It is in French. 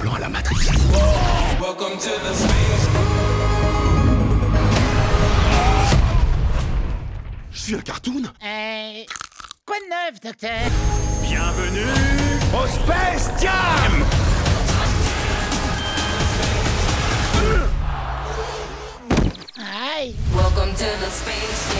plan à la Matrix. Je suis un cartoon Euh. Quoi de neuf, docteur? Bienvenue au Space Jam Aïe Welcome to the space jam.